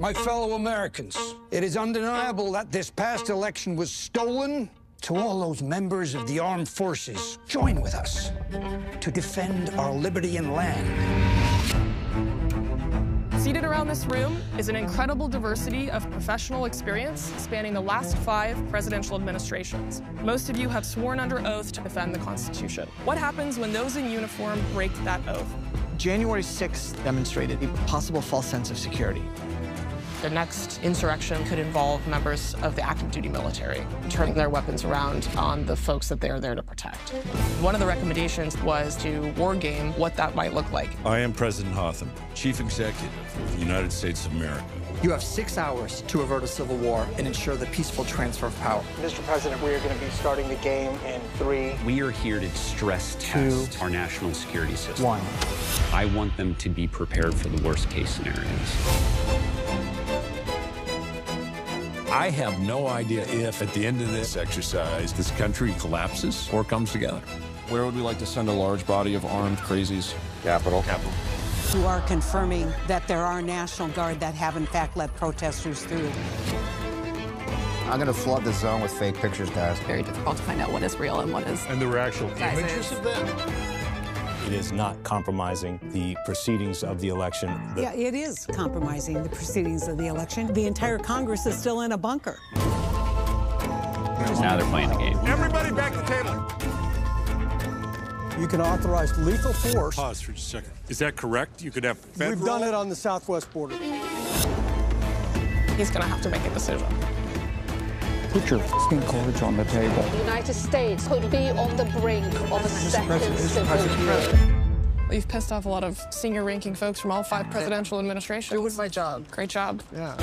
My fellow Americans, it is undeniable that this past election was stolen. To all those members of the armed forces, join with us to defend our liberty and land. Seated around this room is an incredible diversity of professional experience spanning the last five presidential administrations. Most of you have sworn under oath to defend the Constitution. What happens when those in uniform break that oath? January 6th demonstrated a possible false sense of security. The next insurrection could involve members of the active duty military turning their weapons around on the folks that they're there to protect. One of the recommendations was to war game what that might look like. I am President Hotham, Chief Executive of the United States of America. You have six hours to avert a civil war and ensure the peaceful transfer of power. Mr. President, we are going to be starting the game in three. We are here to stress test Two, our national security system. One. I want them to be prepared for the worst case scenarios. I have no idea if, at the end of this exercise, this country collapses or comes together. Where would we like to send a large body of armed crazies? Capitol. Capitol. Who are confirming that there are National Guard that have, in fact, let protesters through. I'm going to flood the zone with fake pictures, guys. Very difficult to find out what is real and what is. And there were actual images of them? It is not compromising the proceedings of the election. The yeah, it is compromising the proceedings of the election. The entire Congress is still in a bunker. Now they're playing the game. Everybody back to the table. You can authorize lethal force. Pause for just a second. Is that correct? You could have federal... We've done it on the southwest border. He's going to have to make a decision. Put your f***ing cards on the table. The United States could be on the brink of a second civil war. You've pissed off a lot of senior ranking folks from all five presidential administrations. It was my job. Great job. Yeah.